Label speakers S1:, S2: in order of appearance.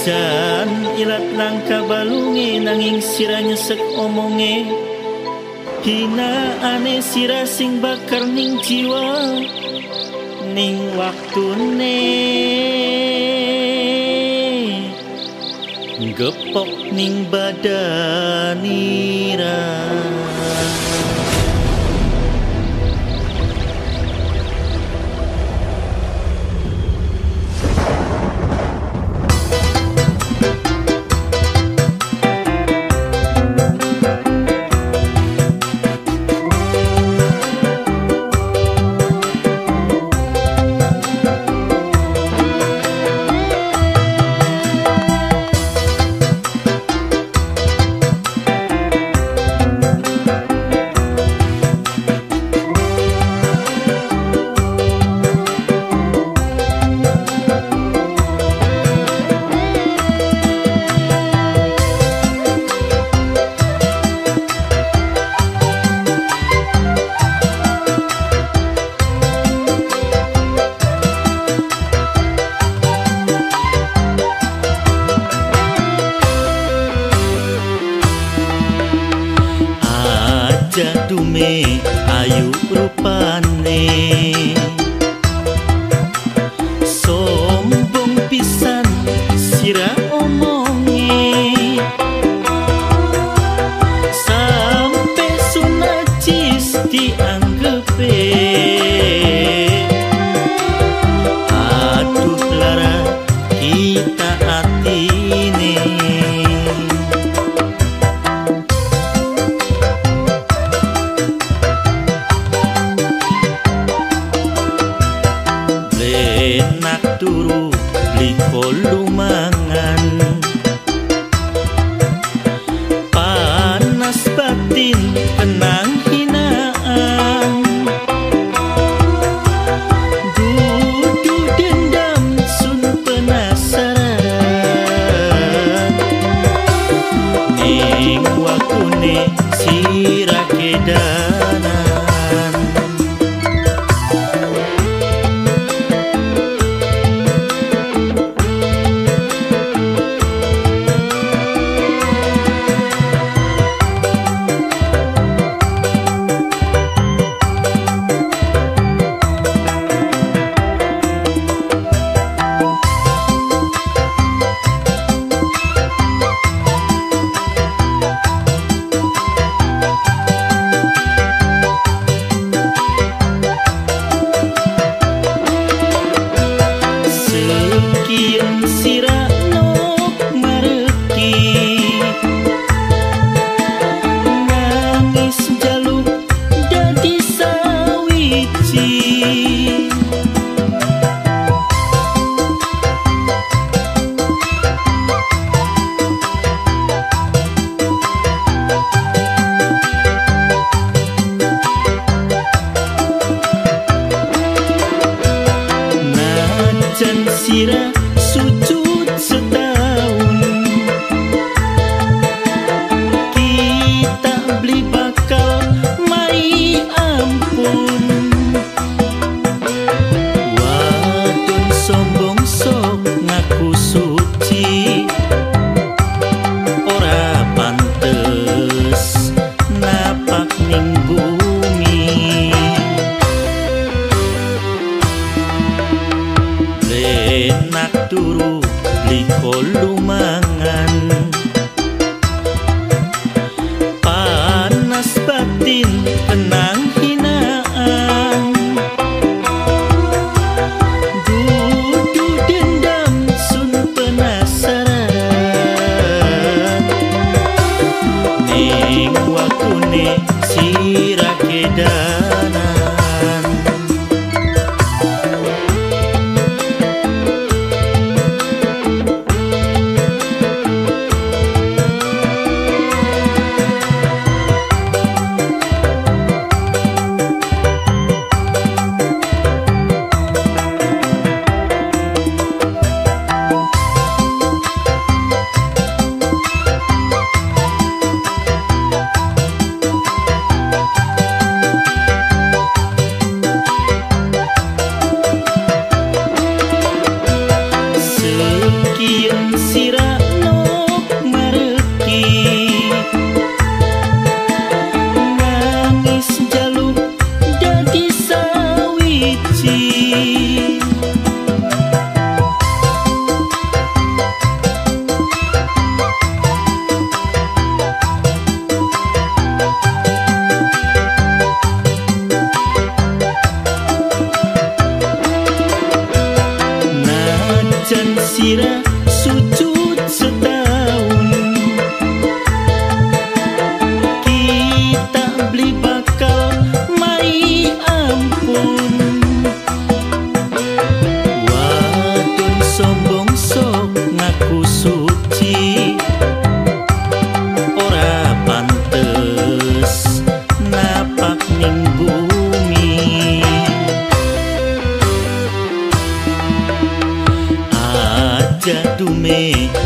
S1: najan ilat langka balunge nanging siranya sek omonge hina aneh sira sing bakar ning jiwa ning waktune. Gepok ning badanira jadume ayu rupane. Sira sujud setahun. Kita beli bakal mai ampun. Wadon sombong sok ngaku suci enak turu liko lumang. jan sirah suci में